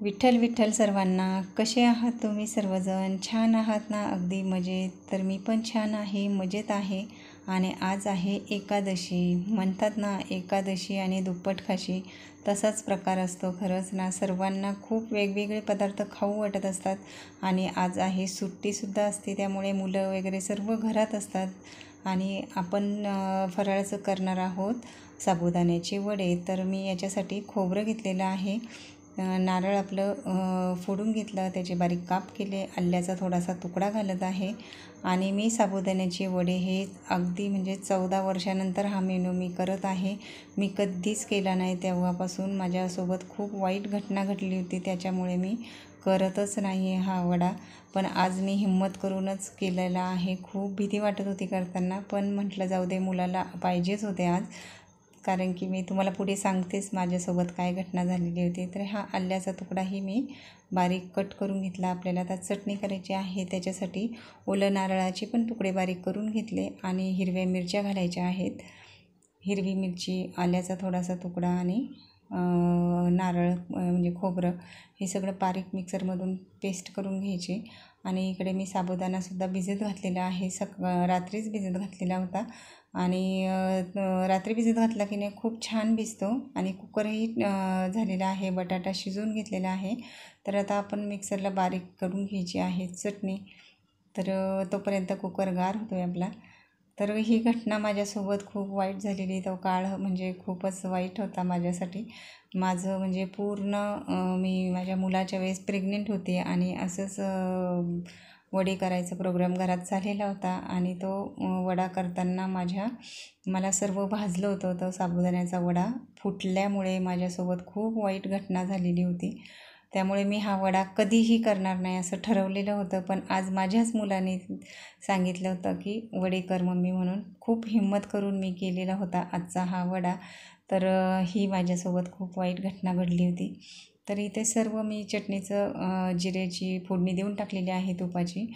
विठ्ठल विठ्ठल सर्वांना. कसे आहात तुम्ही सर्वजण? छान आहात ना? अगदी मजेत. तर मी पण छान आहे मजेत आहे आणि आज आहे एकादशी. म्हणतात ना एकादशी आणि दुप्पट खाशी. तसाच प्रकार असतो खरंच ना? सर्वांना खूप वेगवेगळे पदार्थ खाऊ वाटत असतात आणि आज आहे सुट्टीसुद्धा असते त्यामुळे मुलं वगैरे सर्व घरात असतात आणि आपण फराळाचं करणार आहोत. साबुदाण्याचे वडे. तर मी याच्यासाठी खोबरं घेतलेलं आहे. नारळ आपलं फोडून घेतलं त्याचे बारीक काप केले आल्याचा थोडासा तुकडा घालत आहे. आणि मी साबुदाण्याचे वडे हे अगदी म्हणजे चौदा वर्षानंतर हा मेनू मी करत आहे. मी कधीच केला नाही. तेव्हापासून माझ्यासोबत खूप वाईट घटना घडली होती. त्याच्यामुळे मी करतच नाही आहे हा वडा. पण आज मी हिंमत करूनच केलेला आहे. खूप भीती वाटत होती करताना. पण म्हटलं जाऊ दे मुलाला पाहिजेच होते आज. कारण की मी तुम्हाला पुढे सांगतेच माझ्यासोबत काय घटना झालेली होती. तर हा आल्याचा तुकडाही मी बारीक कट करून घेतला आपल्याला. आता चटणी करायची आहे त्याच्यासाठी ओलं नारळाचे पण तुकडे बारीक करून घेतले आणि हिरव्या मिरच्या घालायच्या आहेत. हिरवी मिरची आल्याचा थोडासा तुकडा आणि नारळ म्हणजे खोबरं हे सगळं बारीक मिक्सरमधून पेस्ट करून घ्यायचे. आणि इकडे मी साबुदाणासुद्धा भिजत घातलेला आहे. सक रात्रीच भिजत घातलेला होता. आणि रात्री भिजत घातला की नाही खूप छान भिजतो. आणि कुकरही झालेला आहे. बटाटा शिजवून घेतलेला आहे. तर आता आपण मिक्सरला बारीक करून घ्यायची आहे चटणी. तर तोपर्यंत कुकर गार होतो आहे आपला. तर ही घटना माझ्यासोबत खूप वाईट झालेली तो काळ म्हणजे खूपच वाईट होता माझ्यासाठी. माझं म्हणजे पूर्ण मी माझ्या मुलाच्या वेळेस प्रेग्नेंट होते आणि असंच वडे करायचा प्रोग्राम घरात झालेला होता आणि तो वडा करताना माझ्या मला सर्व भाजलं होतं. तो साबुदाण्याचा वडा फुटल्यामुळे माझ्यासोबत खूप वाईट घटना झालेली होती. त्यामुळे मी हा वडा कधीही करणार नाही असं ठरवलेलं होतं. पण आज माझ्याच मुलाने सांगितलं होतं की वडे कर मम्मी म्हणून. खूप हिंमत करून मी केलेला होता आजचा हा वडा. तर ही माझ्यासोबत खूप वाईट घटना घडली होती. तर इथे सर्व मी चटणीचं जिऱ्याची फोडणी देऊन टाकलेली आहे तुपाची.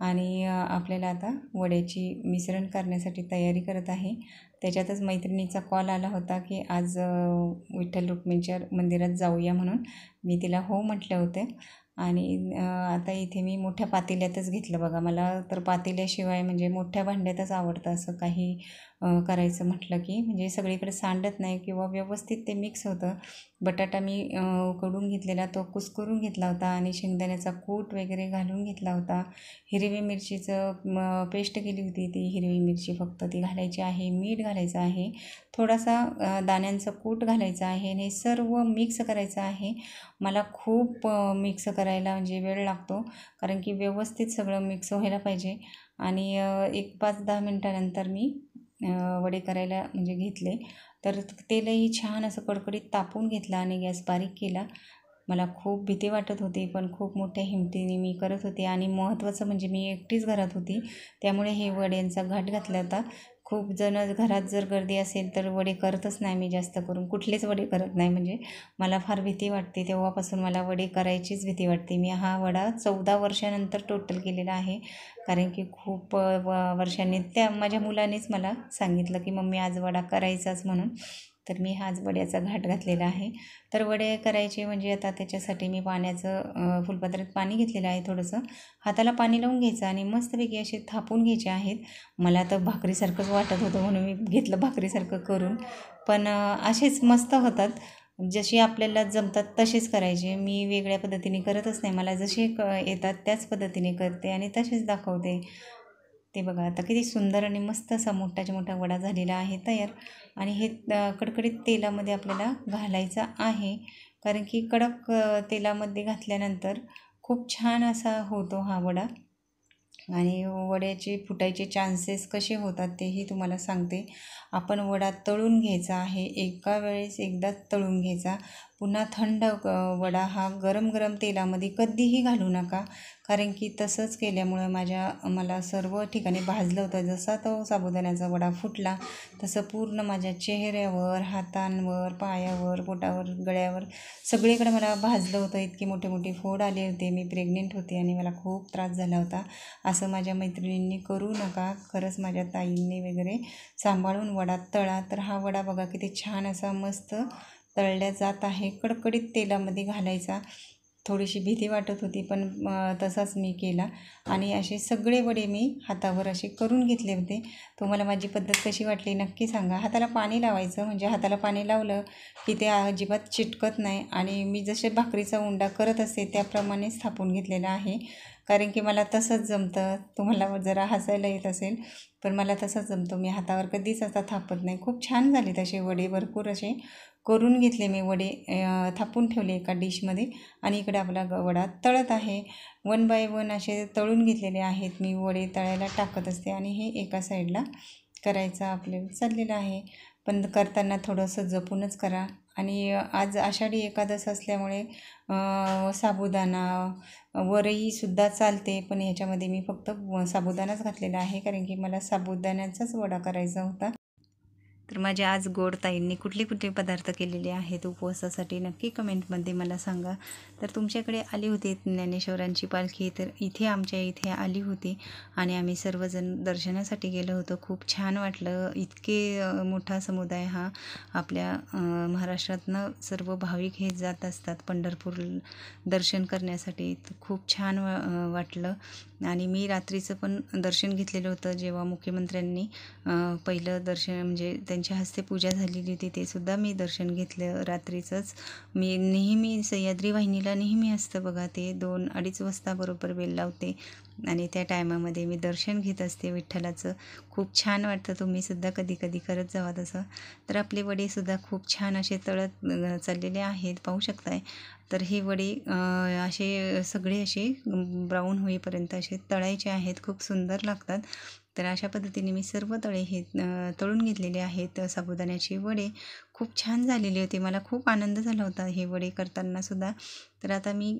आणि आपल्याला आता वड्याची मिश्रण करण्यासाठी तयारी करत आहे. त्याच्यातच मैत्रिणीचा कॉल आला होता की आज विठ्ठल रुक्मिणीच्या मंदिरात जाऊया म्हणून. मी तिला हो म्हटले होते. आणि आता इथे मी मोठ्या पातेल्यातच घेतलं बघा. मला तर पातेल्याशिवाय म्हणजे मोठ्या भांड्यातच आवडतं असं काही करायचं म्हटलं की. म्हणजे सगळीकडे सांडत नाही किंवा व्यवस्थित ते मिक्स होतं. बटाटा मी उकडून घेतलेला तो कुस्करून घेतला होता आणि शेंगदाण्याचा कूट वगैरे घालून घेतला होता. हिरवी मिरचीचं पेस्ट केली होती ती हिरवी मिरची फक्त ती घालायची आहे मीठ घालायचं आहे. थोडासा दाण्यांचं कूट घालायचं आहे. आणि सर्व मिक्स करायचं आहे. मला खूप मिक्स करायला म्हणजे वेळ लागतो. कारण की व्यवस्थित सगळं मिक्स व्हायला पाहिजे. आणि एक पाच दहा मिनटानंतर मी वडे करायला म्हणजे घेतले. तर तेलही छान असं कडकडीत तापून घेतलं आणि गॅस बारीक केला. मला खूप भीती वाटत होती पण खूप मोठ्या हिमतीने मी करत होते. आणि महत्त्वाचं म्हणजे मी एकटीच घरात होती. त्यामुळे हे वड्यांचा घाट घातला होता. खूप जण घरात जर गर्दी असेल तर वडे करतच नाही मी जास्त करून. कुठलेच वडे करत नाही. म्हणजे मला फार भीती वाटते. तेव्हापासून मला वडे करायचीच भीती वाटते. मी हा वडा चौदा वर्षानंतर टोटल केलेला आहे. कारण की खूप वर्षांनी त्या माझ्या मुलानेच मला सांगितलं की मम्मी आज वडा करायचाच म्हणून. तर मी हाच वड्याचा घाट घातलेला आहे. तर वडे करायचे म्हणजे आता त्याच्यासाठी मी पाण्याचं फुलपात्रात पाणी घेतलेलं आहे थोडंसं. हाताला पाणी लावून घ्यायचं आणि मस्तपैकी असे थापून घ्यायचे आहेत. मला तर भाकरीसारखंच वाटत होतं म्हणून मी घेतलं भाकरीसारखं करून. पण असेच मस्त होतात. जशी आपल्याला जमतात तसेच करायचे. मी वेगळ्या पद्धतीने करतच नाही. मला जसे क येतात त्याच पद्धतीने करते आणि तसेच दाखवते. ते बघा आता किती सुंदर आणि मस्त असा मोठाच्या मोठा वडा झालेला आहे तयार. आणि हे कडकडीत तेलामध्ये आपल्याला घालायचा आहे. कारण की कडक तेलामध्ये घातल्यानंतर खूप छान असा होतो हा वडा. आणि वड्याचे फुटायचे चान्सेस कसे होतात तेही तुम्हाला सांगते. आपण वडा तळून घ्यायचा आहे. एका वेळेस एकदाच तळून घ्यायचा. पुन्हा थंड वडा हा गरम गरम तेलामध्ये कधीही घालू नका. कारण की तसंच केल्यामुळं माझ्या मला सर्व ठिकाणी भाजलं होतं. जसा तो साबुदाण्याचा वडा फुटला तसं पूर्ण माझ्या चेहऱ्यावर हातांवर पायावर पोटावर गळ्यावर सगळीकडे मला भाजलं होतं. इतके मोठे मोठे फोड आले होते. मी प्रेग्नेंट होते आणि मला खूप त्रास झाला होता. असं माझ्या मैत्रिणींनी करू नका. खरंच माझ्या ताईंनी वगैरे सांभाळून वडा तळा. तर हा वडा बघा किती छान असा मस्त तळल्या जात आहे. कडकडीत तेलामध्ये घालायचा. थोडीशी भीती वाटत होती पण तसाच मी केला. आणि असे सगळे वडे मी हातावर असे करून घेतले होते. तुम्हाला माझी पद्धत कशी वाटली नक्की सांगा. हाताला पाणी लावायचं म्हणजे हाताला पाणी लावलं की ते अजिबात चिटकत नाही. आणि मी जसे भाकरीचा उंडा करत असते त्याप्रमाणेच थापून घेतलेला आहे. कारण की मला तसंच जमतं. तुम्हाला जरा हसायला येत असेल पण मला तसंच जमतं. मी हातावर कधीच आता थापत नाही. खूप छान झाले तसे वडे. भरपूर असे करून घेतले मी वडे थापून ठेवले एका डिशमध्ये. आणि इकडे आपला वडा तळत आहे. वन बाय वन असे तळून घेतलेले आहेत मी वडे तळायला टाकत असते. आणि हे एका साईडला करायचं आपल्याला चाललेलं आहे. पण करताना थोडंसं जपूनच करा. आणि आज आषाढी एकादश असल्यामुळे साबुदाणा वरईसुद्धा चालते. पण ह्याच्यामध्ये मी फक्त साबुदाणाच घातलेला आहे. कारण की मला साबुदाण्याचाच वडा करायचा होता. तर माझ्या आज गोडताईंनी कुठले कुठले पदार्थ केलेले आहेत उपवासासाठी नक्की कमेंटमध्ये मला सांगा. तर तुमच्याकडे आली होती ज्ञानेश्वरांची पालखी तर इथे आमच्या इथे आली होती आणि आम्ही सर्वजण दर्शनासाठी गेलो होतो. खूप छान वाटलं. इतके मोठा समुदाय हा आपल्या महाराष्ट्रातनं सर्व भाविक हे जात असतात पंढरपूर दर्शन करण्यासाठी. खूप छान वाटलं. आणि मी रात्रीचं पण दर्शन घेतलेलं होतं जेव्हा मुख्यमंत्र्यांनी पहिलं दर्शन म्हणजे त्यांच्या हस्ते पूजा झालेली होती ते सुद्धा मी दर्शन घेतलं रात्रीचंच. मी नेहमी सह्याद्री वाहिनीला नेहमी असतं बघा ते दोन अडीच वाजता बरोबर बेल लावते आणि त्या टायमामध्ये मी दर्शन घेत असते विठ्ठलाचं. खूप छान वाटतं तुम्हीसुद्धा कधी कधी करत जावा तसं. तर आपले वडेसुद्धा खूप छान असे तळत चाललेले आहेत पाहू शकताय. तर हे वडे असे सगळे असे ब्राऊन होईपर्यंत असे तळायचे आहेत खूप सुंदर लागतात. तर अशा पद्धतीने मी सर्व तळे हे तळून घेतलेले आहेत साबुदाण्याचे वडे. खूप छान झालेले होते मला खूप आनंद झाला होता हे वडे करताना सुद्धा. तर आता मी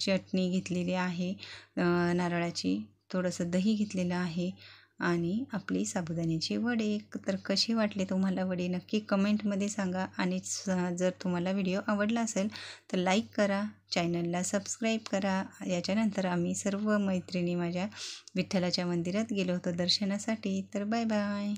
चटणी घेतलेली आहे नारळाची थोडंसं दही घेतलेलं आहे. आणि आपली साबुदाण्याची वडे. तर कसे वाटले तुम्हाला वडे? नक्की कमेंटमध्ये सांगा. आणि जर तुम्हाला व्हिडिओ आवडला असेल तर लाईक करा. चॅनलला सबस्क्राईब करा. याच्यानंतर आम्ही सर्व मैत्रिणी माझ्या विठ्ठलाच्या मंदिरात गेलो होतो दर्शनासाठी. तर बाय बाय.